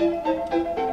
Música